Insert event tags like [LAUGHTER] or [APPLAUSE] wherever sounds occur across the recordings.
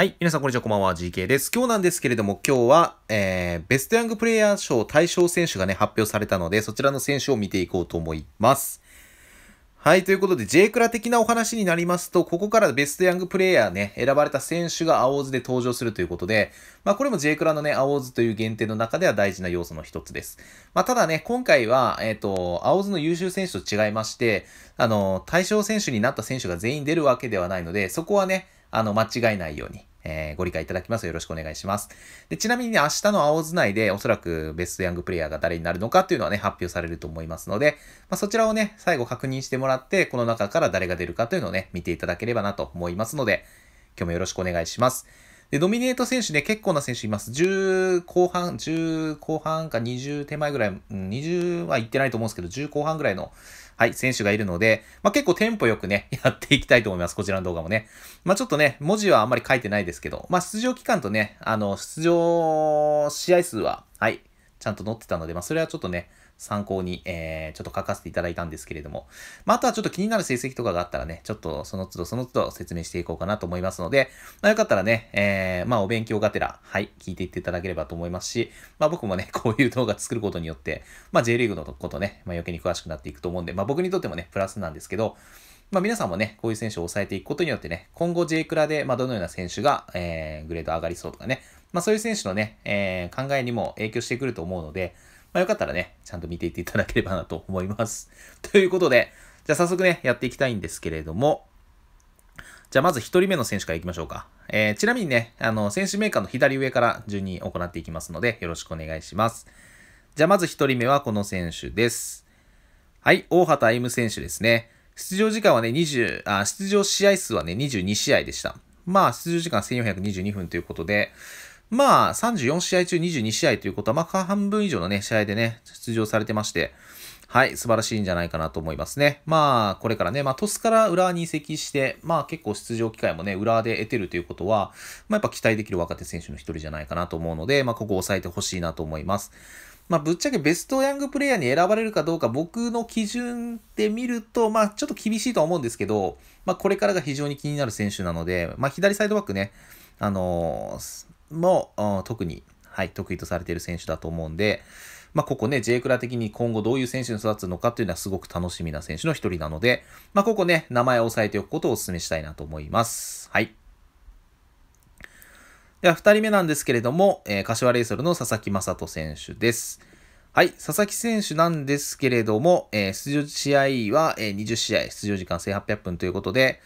はい。皆さん、こんにちは。こんばんは。GK です。今日なんですけれども、今日は、えー、ベストヤングプレイヤー賞対象選手がね、発表されたので、そちらの選手を見ていこうと思います。はい。ということで、J クラ的なお話になりますと、ここからベストヤングプレイヤーね、選ばれた選手が青図で登場するということで、まあ、これも J クラのね、青図という限定の中では大事な要素の一つです。まあ、ただね、今回は、えっ、ー、と、青図の優秀選手と違いまして、あの、対象選手になった選手が全員出るわけではないので、そこはね、あの、間違えないように、えー、ご理解いただきますよろしくお願いします。でちなみにね、明日の青図内でおそらくベストヤングプレイヤーが誰になるのかっていうのはね、発表されると思いますので、まあ、そちらをね、最後確認してもらって、この中から誰が出るかというのをね、見ていただければなと思いますので、今日もよろしくお願いします。で、ドミネート選手ね、結構な選手います。10後半、10後半か20手前ぐらい、20は言ってないと思うんですけど、10後半ぐらいのはい、選手がいるので、まあ、結構テンポよくね、[LAUGHS] やっていきたいと思います。こちらの動画もね。まあ、ちょっとね、文字はあんまり書いてないですけど、まあ、出場期間とね、あの、出場試合数は、はい、ちゃんと載ってたので、まあ、それはちょっとね、参考に、えー、ちょっと書かせていただいたんですけれども、まあ、あとはちょっと気になる成績とかがあったらね、ちょっとその都度その都度説明していこうかなと思いますので、まあ、よかったらね、えー、まあ、お勉強がてら、はい、聞いていっていただければと思いますし、まあ、僕もね、[LAUGHS] こういう動画作ることによって、まあ、J リーグのことね、まあ、余計に詳しくなっていくと思うんで、まあ、僕にとってもね、プラスなんですけど、まあ、皆さんもね、こういう選手を抑えていくことによってね、今後 J クラで、まあ、どのような選手が、えー、グレード上がりそうとかね、まあ、そういう選手のね、えー、考えにも影響してくると思うので、まあ、よかったらね、ちゃんと見ていっていただければなと思います。[LAUGHS] ということで、じゃあ早速ね、やっていきたいんですけれども、じゃあまず1人目の選手からいきましょうか。えー、ちなみにね、あの、選手メーカーの左上から順に行っていきますので、よろしくお願いします。じゃあまず1人目はこの選手です。はい、大畑歩選手ですね。出場時間はね、20、あ、出場試合数はね、22試合でした。まあ、出場時間1422分ということで、まあ、34試合中22試合ということは、まあ、半分以上のね、試合でね、出場されてまして、はい、素晴らしいんじゃないかなと思いますね。まあ、これからね、まあ、トスから浦和に移籍して、まあ、結構出場機会もね、浦和で得てるということは、まあ、やっぱ期待できる若手選手の一人じゃないかなと思うので、まあ、ここを抑えてほしいなと思います。まあ、ぶっちゃけベストヤングプレイヤーに選ばれるかどうか、僕の基準で見ると、まあ、ちょっと厳しいとは思うんですけど、まあ、これからが非常に気になる選手なので、まあ、左サイドバックね、あのーも特に、はい、得意とされている選手だと思うんで、まあ、ここね、J クラ的に今後どういう選手に育つのかっていうのはすごく楽しみな選手の一人なので、まあ、ここね、名前を押さえておくことをお勧めしたいなと思います。はい。では、二人目なんですけれども、えー、柏レイソルの佐々木正人選手です。はい、佐々木選手なんですけれども、えー、出場試合は、えー、20試合、出場時間1800分ということで、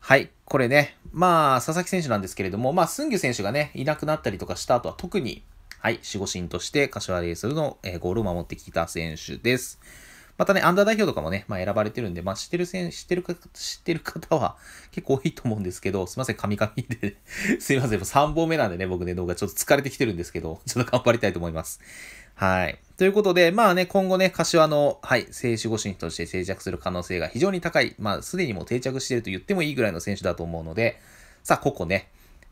はい、これね、まあ、佐々木選手なんですけれども、まあ、スンギュ選手がね、いなくなったりとかした後は特に、はい、守護神として柏レイソルの、えー、ゴールを守ってきた選手です。またね、アンダー代表とかもね、まあ、選ばれてるんで、まあ、知ってる選知ってるか、知ってる方は結構多いと思うんですけど、すいません、神々で、[LAUGHS] すいません、3本目なんでね、僕ね、動画ちょっと疲れてきてるんですけど、ちょっと頑張りたいと思います。はい。ということで、まあね、今後ね、柏の、はい、聖守護神として定着する可能性が非常に高い、まあ、すでにもう定着していると言ってもいいぐらいの選手だと思うので、さあ、ここね、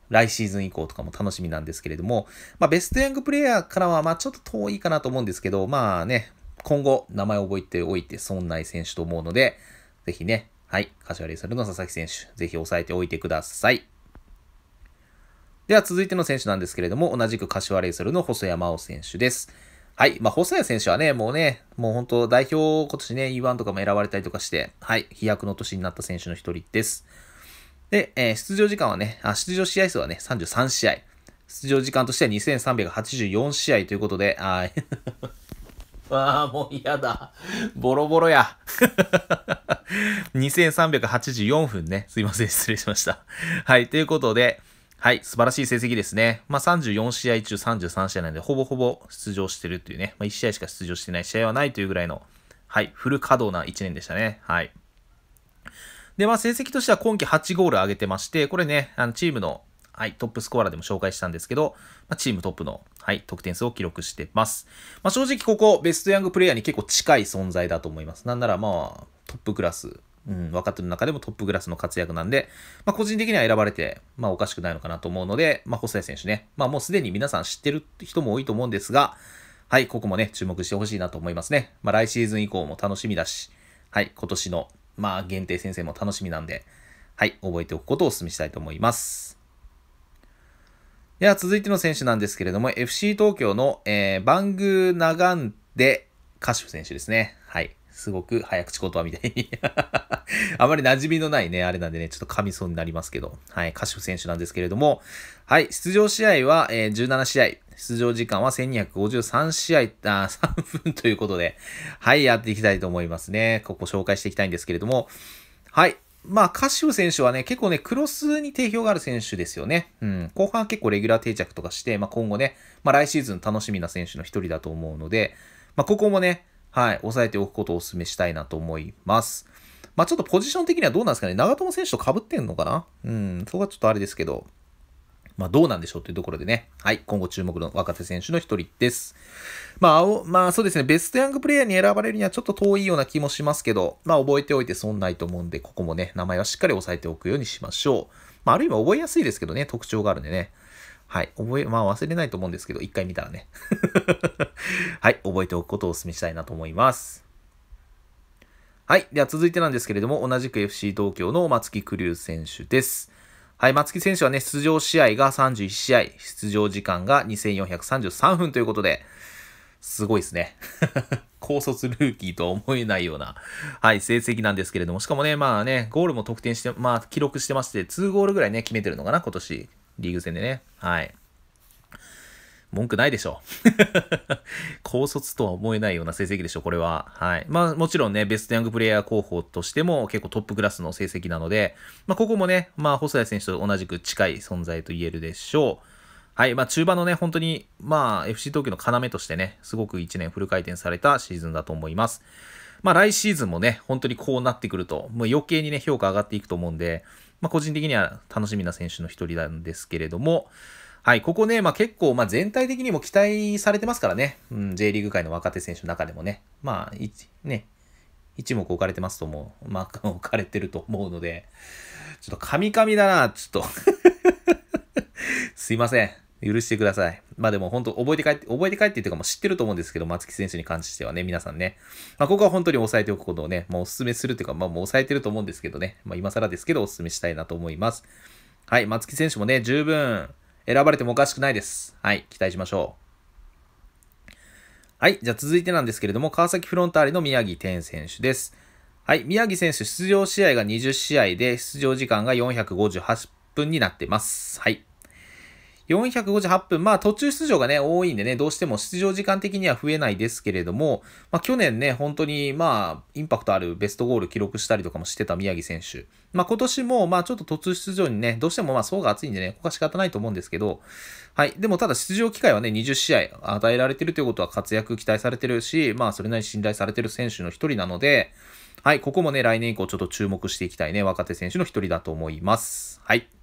来シーズン以降とかも楽しみなんですけれども、まあ、ベストヤングプレイヤーからは、まあ、ちょっと遠いかなと思うんですけど、まあね、今後、名前を覚えておいて損ない選手と思うので、ぜひね、はい、柏レイソルの佐々木選手、ぜひ押さえておいてください。では続いての選手なんですけれども、同じく柏レイソルの細山尾選手です。はい。まあ、細谷選手はね、もうね、もう本当代表今年ね、E1 とかも選ばれたりとかして、はい。飛躍の年になった選手の一人です。で、えー、出場時間はね、あ、出場試合数はね、33試合。出場時間としては2384試合ということで、あああ、[LAUGHS] もう嫌だ。ボロボロや。[LAUGHS] 2384分ね。すいません、失礼しました。はい、ということで、はい、素晴らしい成績ですね。まあ、34試合中33試合なんで、ほぼほぼ出場してるっていうね、まあ、1試合しか出場してない試合はないというぐらいの、はい、フル稼働な1年でしたね。はい。で、まあ、成績としては今季8ゴール上げてまして、これね、あのチームの、はい、トップスコアラーでも紹介したんですけど、まあ、チームトップの、はい、得点数を記録してます。まあ、正直ここ、ベストヤングプレイヤーに結構近い存在だと思います。なんならまあ、トップクラスうん、若手の中でもトップクラスの活躍なんで、まあ、個人的には選ばれて、まあ、おかしくないのかなと思うので、まあ、細谷選手ね、まあ、もうすでに皆さん知ってる人も多いと思うんですが、はい、ここもね、注目してほしいなと思いますね。まあ、来シーズン以降も楽しみだし、はい、今年の、まあ、限定先生も楽しみなんで、はい、覚えておくことをお勧めしたいと思います。では続いての選手なんですけれども、FC 東京の、えー、バング・ナガンデ・カシフ選手ですね。はい。すごく早口言葉みたいに [LAUGHS] あまり馴染みのないね、あれなんでね、ちょっと噛みそうになりますけど、はい、カシフ選手なんですけれども、はい、出場試合は、えー、17試合、出場時間は1253試合、あ、[LAUGHS] 3分ということで、はい、やっていきたいと思いますね。ここ紹介していきたいんですけれども、はい、まあ、カシフ選手はね、結構ね、クロスに定評がある選手ですよね。うん。後半結構レギュラー定着とかして、まあ、今後ね、まあ、来シーズン楽しみな選手の一人だと思うので、まあ、ここもね、はい、押さえておくことをお勧めしたいなと思います。まあ、ちょっとポジション的にはどうなんですかね。長友選手と被ってんのかなうん、そこはちょっとあれですけど、まあ、どうなんでしょうというところでね、はい、今後注目の若手選手の一人です。まあ、まあ、そうですね、ベストヤングプレイヤーに選ばれるにはちょっと遠いような気もしますけど、まあ、覚えておいて損ないと思うんで、ここもね、名前はしっかり押さえておくようにしましょう。まあ、ある意味覚えやすいですけどね、特徴があるんでね。はい。覚え、まあ忘れないと思うんですけど、一回見たらね。[LAUGHS] はい。覚えておくことをお勧めしたいなと思います。はい。では続いてなんですけれども、同じく FC 東京の松木玖生選手です。はい、松木選手はね、出場試合が31試合、出場時間が2433分ということで、すごいですね。[LAUGHS] 高卒ルーキーとは思えないような、はい、成績なんですけれども、しかもね、まあね、ゴールも得点して、まあ、記録してまして、2ゴールぐらいね、決めてるのかな、今年、リーグ戦でね。はい。文句ないでしょ。[LAUGHS] 高卒とは思えないような成績でしょ、これは。はい。まあ、もちろんね、ベストヤングプレイヤー候補としても結構トップクラスの成績なので、まあ、ここもね、まあ、細谷選手と同じく近い存在と言えるでしょう。はい。まあ、中盤のね、本当に、まあ、FC 東京の要としてね、すごく1年フル回転されたシーズンだと思います。まあ、来シーズンもね、本当にこうなってくると、もう余計にね、評価上がっていくと思うんで、まあ、個人的には楽しみな選手の一人なんですけれども、はい、ここね、まあ、結構、まあ、全体的にも期待されてますからね。うん、J リーグ界の若手選手の中でもね。まあ、一、ね、一目置かれてますと思う。まあ、[LAUGHS] 置かれてると思うので、ちょっとカミカミだな、ちょっと [LAUGHS] すいません。許してください。まあでも本当覚えて帰って、覚えて帰ってっていうかもう知ってると思うんですけど、松木選手に関してはね、皆さんね。まあここは本当に押さえておくことをね、もうお勧めするっていうか、まあもう押さえてると思うんですけどね。まあ今更ですけどお勧めしたいなと思います。はい、松木選手もね、十分選ばれてもおかしくないです。はい、期待しましょう。はい、じゃあ続いてなんですけれども、川崎フロンターレの宮城天選手です。はい、宮城選手出場試合が20試合で、出場時間が458分になってます。はい。458分、まあ途中出場がね、多いんでね、どうしても出場時間的には増えないですけれども、まあ去年ね、本当にまあ、インパクトあるベストゴール記録したりとかもしてた宮城選手。まあ今年もまあちょっと途中出場にね、どうしてもまあ層が厚いんでね、ここは仕方ないと思うんですけど、はい。でもただ出場機会はね、20試合与えられてるということは活躍期待されてるし、まあそれなりに信頼されてる選手の一人なので、はい。ここもね、来年以降ちょっと注目していきたいね、若手選手の一人だと思います。はい。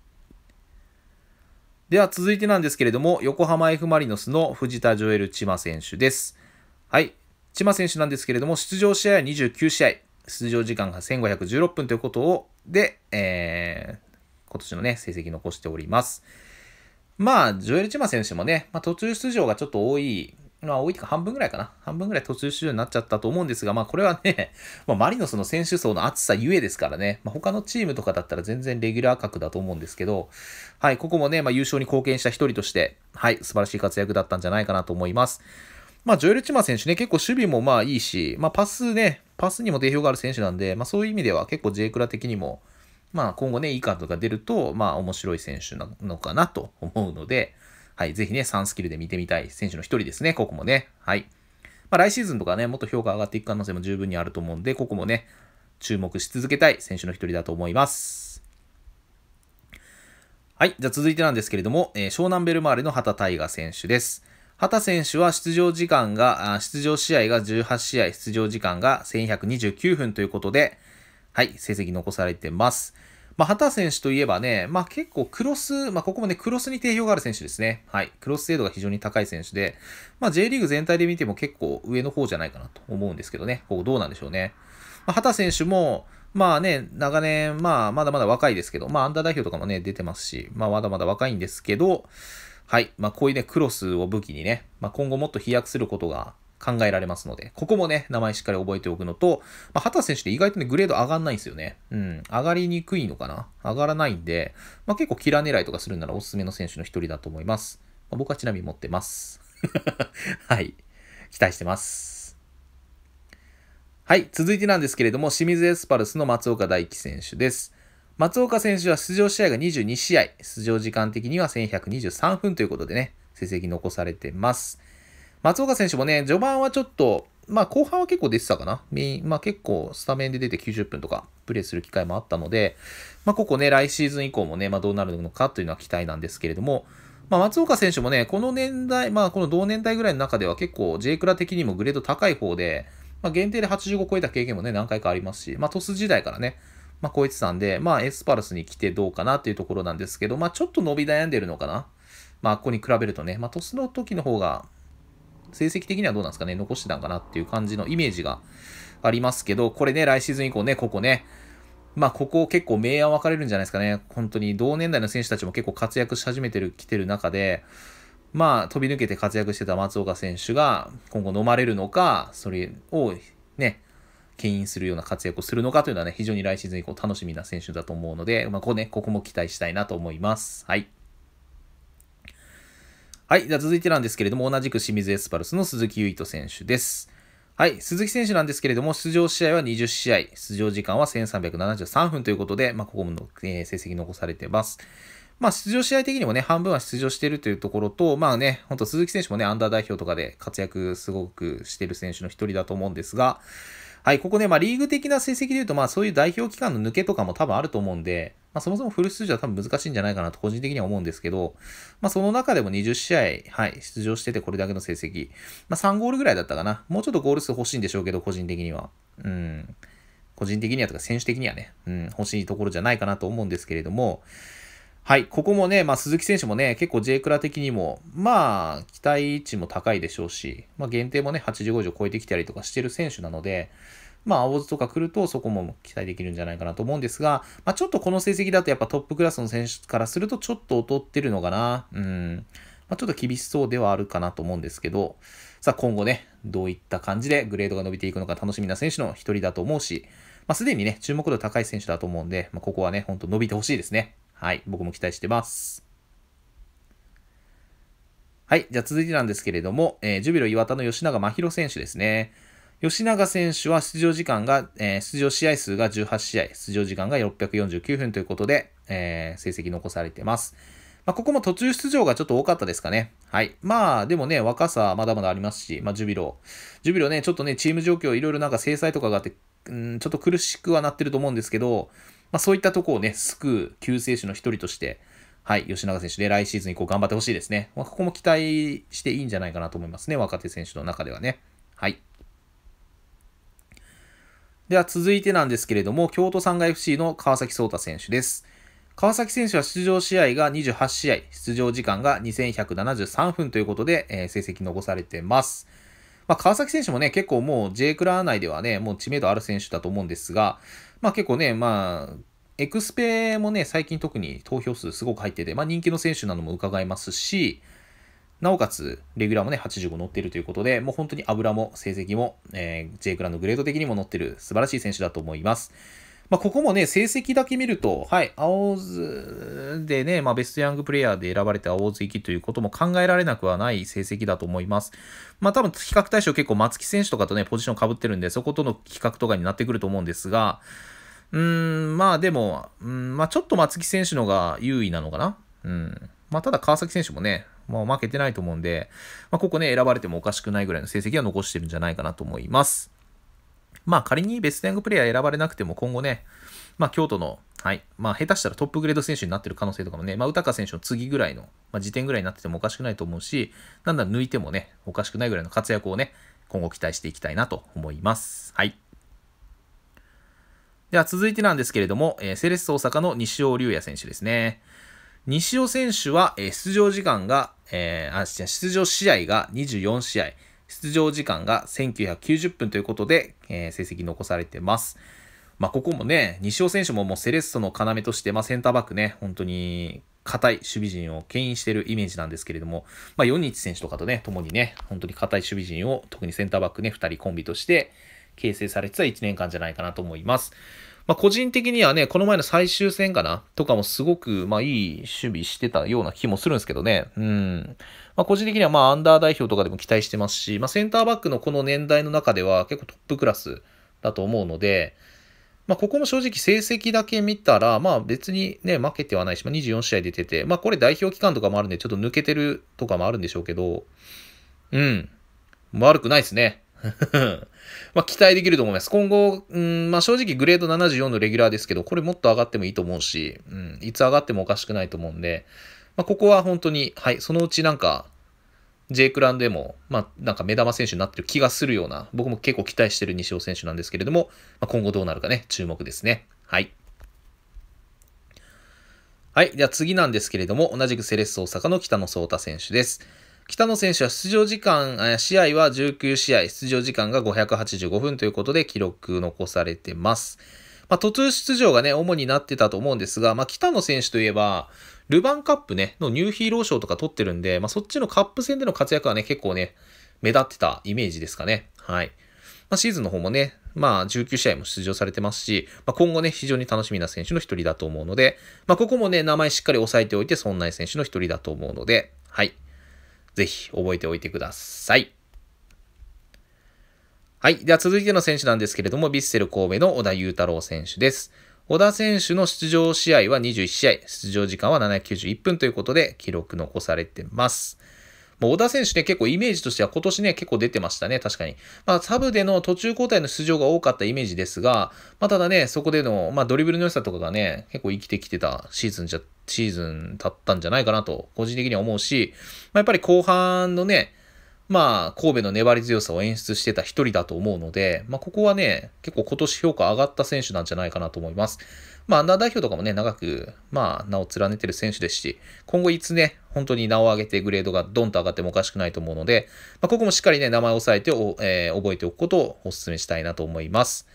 では続いてなんですけれども、横浜 F・ マリノスの藤田ジョエル・チマ選手です。はい。チマ選手なんですけれども、出場試合は29試合、出場時間が1516分ということを、で、えー、今年のね、成績残しております。まあ、ジョエル・チマ選手もね、まあ、途中出場がちょっと多いまあ、多いか半分ぐらいかな。半分ぐらい途中出場になっちゃったと思うんですが、まあ、これはね、[LAUGHS] まあ、マリノスの選手層の厚さゆえですからね、まあ、他のチームとかだったら全然レギュラー格だと思うんですけど、はい、ここもね、まあ、優勝に貢献した一人として、はい、素晴らしい活躍だったんじゃないかなと思います。まあ、ジョエル・チマ選手ね、結構守備もまあいいし、まあ、パスね、パスにも定評がある選手なんで、まあ、そういう意味では結構 J クラ的にも、まあ、今後ね、いいカードが出ると、まあ、面白い選手なのかなと思うので、はい、ぜひね、3スキルで見てみたい選手の一人ですね、ここもね。はい。まあ、来シーズンとかね、もっと評価上がっていく可能性も十分にあると思うんで、ここもね、注目し続けたい選手の一人だと思います。はい。じゃあ続いてなんですけれども、えー、湘南ベルマーレの畑大河選手です。畑選手は出場時間が、出場試合が18試合、出場時間が1129分ということで、はい、成績残されてます。まあ、畑選手といえばね、まあ、結構クロス、まあ、ここもね、クロスに定評がある選手ですね。はい。クロス精度が非常に高い選手で、まあ、J リーグ全体で見ても結構上の方じゃないかなと思うんですけどね。ここどうなんでしょうね。まあ、畑選手も、まあね、長年、まあ、まだまだ若いですけど、まあ、アンダー代表とかもね、出てますし、まあ、まだまだ若いんですけど、はい。まあ、こういうね、クロスを武器にね、まあ、今後もっと飛躍することが考えられますので、ここもね、名前しっかり覚えておくのと、まあ、畑選手って意外とね、グレード上がんないんですよね。うん、上がりにくいのかな？上がらないんで、まあ、結構キラ狙いとかするならおすすめの選手の一人だと思います。まあ、僕はちなみに持ってます。[LAUGHS] はい。期待してます。はい。続いてなんですけれども、清水エスパルスの松岡大輝選手です。松岡選手は出場試合が22試合、出場時間的には1123分ということでね、成績残されてます。松岡選手もね、序盤はちょっと、まあ後半は結構出てたかな？まあ結構スタメンで出て90分とかプレイする機会もあったので、まあここね、来シーズン以降もね、まあどうなるのかというのは期待なんですけれども、まあ松岡選手もね、この年代、まあこの同年代ぐらいの中では結構 J クラ的にもグレード高い方で、まあ限定で85超えた経験もね、何回かありますし、まあトス時代からね、まあ、超えてたんで、まあ、エスパルスに来てどうかなっていうところなんですけど、まあ、ちょっと伸び悩んでるのかな？まあ、ここに比べるとね、まあ、トスの時の方が、成績的にはどうなんですかね、残してたんかなっていう感じのイメージがありますけど、これね、来シーズン以降ね、ここね、まあ、ここ結構明暗分かれるんじゃないですかね。本当に同年代の選手たちも結構活躍し始めてる、来てる中で、まあ、飛び抜けて活躍してた松岡選手が今後飲まれるのか、それをね、牽引するような活躍をするのかというのはね、非常に来シーズン以降楽しみな選手だと思うので、まあ、ここね、ここも期待したいなと思います。はい。はい。じゃ続いてなんですけれども、同じく清水エスパルスの鈴木唯人選手です。はい。鈴木選手なんですけれども、出場試合は20試合、出場時間は1373分ということで、まあ、ここも、えー、成績残されてます。まあ、出場試合的にもね、半分は出場しているというところと、まあね、ほんと鈴木選手もね、アンダー代表とかで活躍すごくしている選手の一人だと思うんですが、はい、ここね、まあ、リーグ的な成績で言うと、まあ、そういう代表期間の抜けとかも多分あると思うんで、まあ、そもそもフル出場は多分難しいんじゃないかなと個人的には思うんですけど、まあ、その中でも20試合、はい、出場しててこれだけの成績、まあ、3ゴールぐらいだったかな。もうちょっとゴール数欲しいんでしょうけど、個人的には。うん。個人的にはとか、選手的にはね、うん、欲しいところじゃないかなと思うんですけれども、はい、ここもね、まあ、鈴木選手もね、結構 J クラ的にも、まあ、期待値も高いでしょうし、まあ、限定もね、85以上超えてきたりとかしてる選手なので、まあ、青津とか来るとそこも期待できるんじゃないかなと思うんですが、まあ、ちょっとこの成績だとやっぱトップクラスの選手からするとちょっと劣ってるのかな。うん。まあ、ちょっと厳しそうではあるかなと思うんですけど、さあ今後ね、どういった感じでグレードが伸びていくのか楽しみな選手の一人だと思うし、まあ、すでにね、注目度高い選手だと思うんで、まあ、ここはね、ほんと伸びてほしいですね。はい、僕も期待してます。はい。じゃあ続いてなんですけれども、えー、ジュビロ岩田の吉永真宏選手ですね。吉永選手は出場時間が、えー、出場試合数が18試合、出場時間が649分ということで、えー、成績残されてます。まあ、ここも途中出場がちょっと多かったですかね。はい。まあ、でもね、若さまだまだありますし、まあ、ジュビロ。ジュビロね、ちょっとね、チーム状況いろいろなんか制裁とかがあって、うん、ちょっと苦しくはなってると思うんですけど、まあ、そういったとこをね、救う救世主の一人として、はい、吉永選手で来シーズン以降頑張ってほしいですね。まあ、ここも期待していいんじゃないかなと思いますね、若手選手の中ではね。はい。では続いてなんですけれども、京都産が FC の川崎壮太選手です。川崎選手は出場試合が28試合、出場時間が2173分ということで、えー、成績残されてます。まあ、川崎選手もね、結構もう J クラー内ではね、もう知名度ある選手だと思うんですが、まあ結構ね、まあ、エクスペもね、最近特に投票数すごく入ってて、まあ人気の選手なのも伺えますし、なおかつ、レギュラーもね、85乗ってるということで、もう本当に油も成績も、えー、J クラのグレード的にも乗ってる素晴らしい選手だと思います。まあ、ここもね、成績だけ見ると、はい、青津でね、まあ、ベストヤングプレイヤーで選ばれて青津行きということも考えられなくはない成績だと思います。まあ、多分、比較対象結構松木選手とかとね、ポジション被ってるんで、そことの比較とかになってくると思うんですが、うーん、まあでも、うん、まあちょっと松木選手のが優位なのかな。うん。まあただ川崎選手もね、もう負けてないと思うんで、まあここね、選ばれてもおかしくないぐらいの成績は残してるんじゃないかなと思います。まあ仮にベストヤングプレイヤー選ばれなくても今後ね、まあ京都の、はい、まあ下手したらトップグレード選手になってる可能性とかもね、まあ宇高選手の次ぐらいの、まあ時点ぐらいになっててもおかしくないと思うし、だんだん抜いてもね、おかしくないぐらいの活躍をね、今後期待していきたいなと思います。はい。では続いてなんですけれども、えー、セレッソ大阪の西尾龍也選手ですね。西尾選手は、出場時間が、えー、出場試合が24試合、出場時間が1990分ということで、えー、成績残されてます。まあ、ここもね、西尾選手ももうセレッソの要として、まあ、センターバックね、本当に硬い守備陣を牽引しているイメージなんですけれども、まあ、4日選手とかとね、共にね、本当に硬い守備陣を、特にセンターバックね、2人コンビとして形成されてた1年間じゃないかなと思います。まあ、個人的にはね、この前の最終戦かな？とかもすごく、まあ、いい守備してたような気もするんですけどね。うん。まあ、個人的には、まあ、アンダー代表とかでも期待してますし、まあ、センターバックのこの年代の中では結構トップクラスだと思うので、まあ、ここも正直成績だけ見たら、まあ別にね、負けてはないし、まあ、24試合出てて、まあこれ代表期間とかもあるんで、ちょっと抜けてるとかもあるんでしょうけど、うん。悪くないですね。[LAUGHS] まあ期待できると思います。今後、うん、まあ正直グレード74のレギュラーですけど、これもっと上がってもいいと思うし、うん、いつ上がってもおかしくないと思うんで、まあここは本当に、はい、そのうちなんか、J クランでも、まあ、なんか目玉選手になってる気がするような、僕も結構期待してる西尾選手なんですけれども、まあ、今後どうなるかね、注目ですね。はい。はい。では次なんですけれども、同じくセレッソ大阪の北野颯太選手です。北野選手は出場時間、試合は19試合、出場時間が585分ということで記録残されてます。まあ、途中出場がね、主になってたと思うんですが、まあ、北野選手といえば、ルヴァンカップね、のニューヒーロー賞とか取ってるんで、まあ、そっちのカップ戦での活躍はね、結構ね、目立ってたイメージですかね。はい。まあ、シーズンの方もね、まあ、19試合も出場されてますし、まあ、今後ね、非常に楽しみな選手の一人だと思うので、まあ、ここもね、名前しっかり押さえておいて、そんな選手の一人だと思うので、はい。ぜひ、覚えておいてください。はい。では続いての選手なんですけれども、ヴィッセル神戸の小田裕太郎選手です。小田選手の出場試合は21試合、出場時間は791分ということで記録残されてます。もう小田選手ね、結構イメージとしては今年ね、結構出てましたね、確かに。まあ、サブでの途中交代の出場が多かったイメージですが、まあ、ただね、そこでの、まあ、ドリブルの良さとかがね、結構生きてきてたシーズンじゃ、シーズンだったんじゃないかなと、個人的には思うし、まあ、やっぱり後半のね、まあ、神戸の粘り強さを演出してた一人だと思うので、まあ、ここはね、結構今年評価上がった選手なんじゃないかなと思います。まあ、アンダー代表とかもね、長く、まあ、名を連ねてる選手ですし、今後いつね、本当に名を上げてグレードがドンと上がってもおかしくないと思うので、まあ、ここもしっかりね、名前を押さえてお、えー、覚えておくことをお勧めしたいなと思います。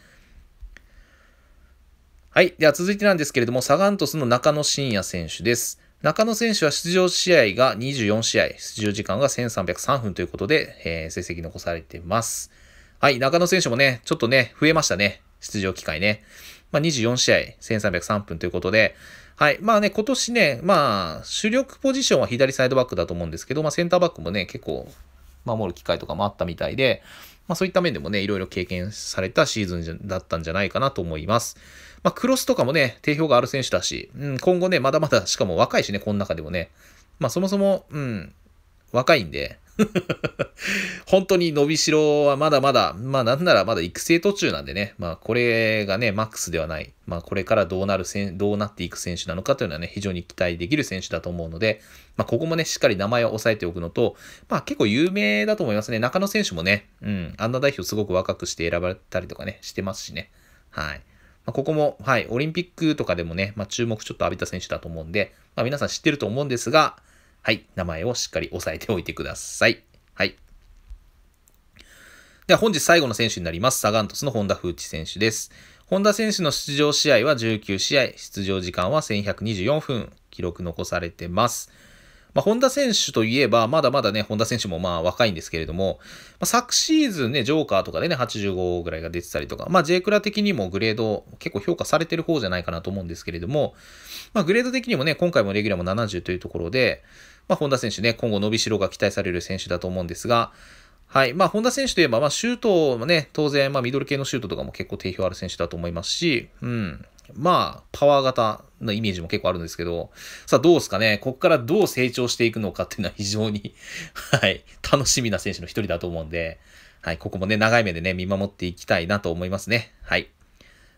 はい。では続いてなんですけれども、サガン鳥栖の中野真也選手です。中野選手は出場試合が24試合、出場時間が1303分ということで、えー、成績残されています。はい、中野選手もね、ちょっとね、増えましたね。出場機会ね。まあ、24試合、1303分ということで、はい。まあね、今年ね、まあ、主力ポジションは左サイドバックだと思うんですけど、まあ、センターバックもね、結構、守る機会とかもあったみたいで、まあ、そういった面でもね、いろいろ経験されたシーズンだったんじゃないかなと思います。まあ、クロスとかもね、定評がある選手だし、うん、今後ね、まだまだ、しかも若いしね、この中でもね。まあ、そもそも、うん、若いんで、[LAUGHS] 本当に伸びしろはまだまだ、まあなんならまだ育成途中なんでね、まあこれがね、マックスではない、まあこれからどうなるせどうなっていく選手なのかというのはね、非常に期待できる選手だと思うので、まあここもね、しっかり名前を押さえておくのと、まあ結構有名だと思いますね。中野選手もね、うん、アンダー代表すごく若くして選ばれたりとかね、してますしね。はい。まあ、ここも、はい、オリンピックとかでもね、まあ、注目ちょっと浴びた選手だと思うんで、まあ、皆さん知ってると思うんですが、はい、名前をしっかり押さえておいてください。はい。では本日最後の選手になります。サガントスの本田風知選手です。本田選手の出場試合は19試合、出場時間は1124分、記録残されてます。まあ、本田選手といえば、まだまだね、本田選手もまあ若いんですけれども、まあ、昨シーズンね、ジョーカーとかでね、85ぐらいが出てたりとか、まあ、J クラ的にもグレード結構評価されてる方じゃないかなと思うんですけれども、まあ、グレード的にもね、今回もレギュラーも70というところで、まあ、本田選手ね、今後伸びしろが期待される選手だと思うんですが、はい。まあ、本田選手といえば、まあ、シュートもね、当然、まあ、ミドル系のシュートとかも結構定評ある選手だと思いますし、うん。まあ、パワー型のイメージも結構あるんですけど、さあどうですかね？ここからどう成長していくのかっていうのは非常に [LAUGHS] はい、楽しみな選手の一人だと思うんで、はい、ここもね、長い目でね、見守っていきたいなと思いますね。はい。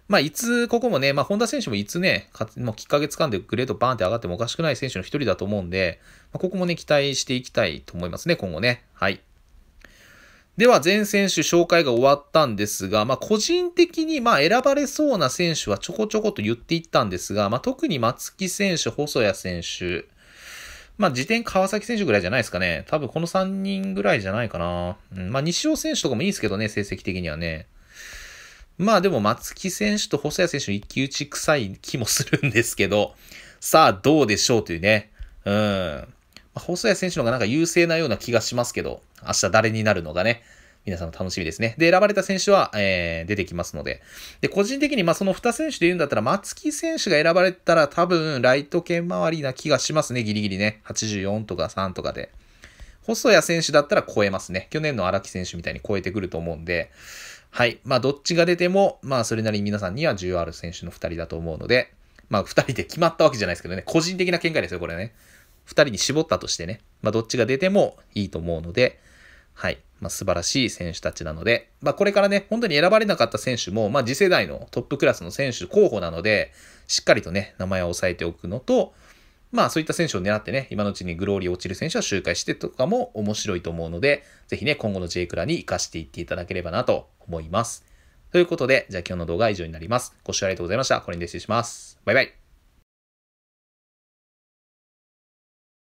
まあ、いつ、ここもね、まあ、本田選手もいつね、もうきっかけ掴んでグレードバーンって上がってもおかしくない選手の一人だと思うんで、まあ、ここもね、期待していきたいと思いますね、今後ね。はい。では、全選手紹介が終わったんですが、まあ、個人的にま選ばれそうな選手はちょこちょこと言っていったんですが、まあ、特に松木選手、細谷選手、まあ、時点川崎選手ぐらいじゃないですかね。多分この3人ぐらいじゃないかな。うん、まあ、西尾選手とかもいいですけどね、成績的にはね。まあでも松木選手と細谷選手の一騎打ち臭い気もするんですけど、さあ、どうでしょうというね。うん。細谷選手の方がなんか優勢なような気がしますけど、明日誰になるのがね、皆さんの楽しみですね。で、選ばれた選手は、えー、出てきますので。で、個人的に、まあ、その2選手で言うんだったら、松木選手が選ばれたら多分、ライト圏周りな気がしますね、ギリギリね。84とか3とかで。細谷選手だったら超えますね。去年の荒木選手みたいに超えてくると思うんで、はい。まあ、どっちが出ても、まあ、それなりに皆さんには重要ある選手の2人だと思うので、まあ、2人で決まったわけじゃないですけどね、個人的な見解ですよ、これね。2人に絞ったとしてね、まあ、どっちが出てもいいと思うので、はい。まあ、素晴らしい選手たちなので、まあ、これからね、本当に選ばれなかった選手も、まあ、次世代のトップクラスの選手候補なので、しっかりとね、名前を押さえておくのと、まあそういった選手を狙ってね、今のうちにグローリー落ちる選手は周回してとかも面白いと思うので、ぜひね、今後の J クラに活かしていっていただければなと思います。ということで、じゃあ今日の動画は以上になります。ご視聴ありがとうございました。これにで失礼します。バイバイ。